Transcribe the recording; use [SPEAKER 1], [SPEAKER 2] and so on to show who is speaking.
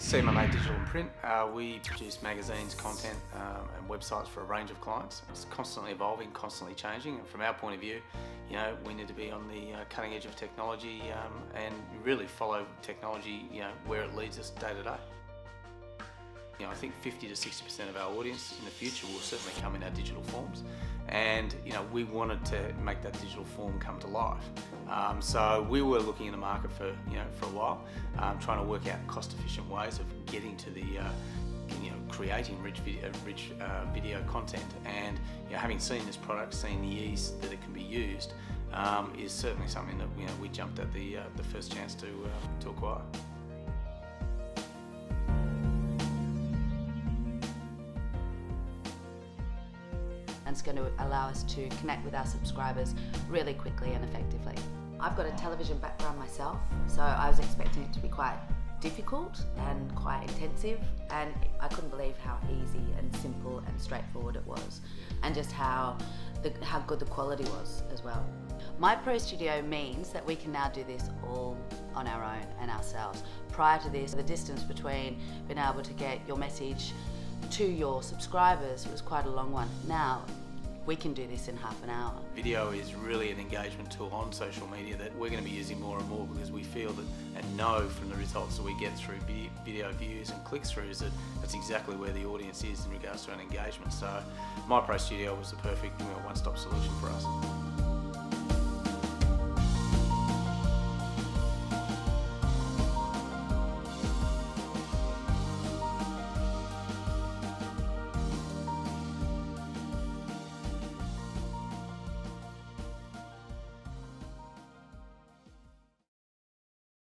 [SPEAKER 1] CMMA Digital and Print, uh, we produce magazines, content um, and websites for a range of clients. It's constantly evolving, constantly changing and from our point of view, you know, we need to be on the uh, cutting edge of technology um, and really follow technology, you know, where it leads us day to day. You know, I think 50 to 60% of our audience in the future will certainly come in our digital forms. And, you know, we wanted to make that digital form come to life. Um, so we were looking in the market for, you know, for a while, um, trying to work out cost efficient ways of getting to the, uh, you know, creating rich video, rich uh, video content. And, you know, having seen this product, seeing the ease that it can be used, um, is certainly something that, you know, we jumped at the, uh, the first chance to, uh, to acquire.
[SPEAKER 2] And it's going to allow us to connect with our subscribers really quickly and effectively. I've got a television background myself, so I was expecting it to be quite difficult and quite intensive and I couldn't believe how easy and simple and straightforward it was and just how the, how good the quality was as well. MyPro Studio means that we can now do this all on our own and ourselves. Prior to this, the distance between being able to get your message to your subscribers was quite a long one. Now, we can do this in half an hour.
[SPEAKER 1] Video is really an engagement tool on social media that we're going to be using more and more because we feel that and know from the results that we get through video views and click-throughs that that's exactly where the audience is in regards to an engagement. So MyPro Studio was the perfect one-stop solution for us.